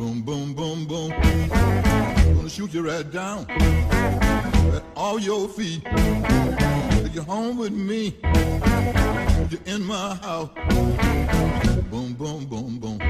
Boom, boom, boom, boom. Gonna shoot you right down at all your feet. Take you home with me. Put you in my house. Boom, boom, boom, boom.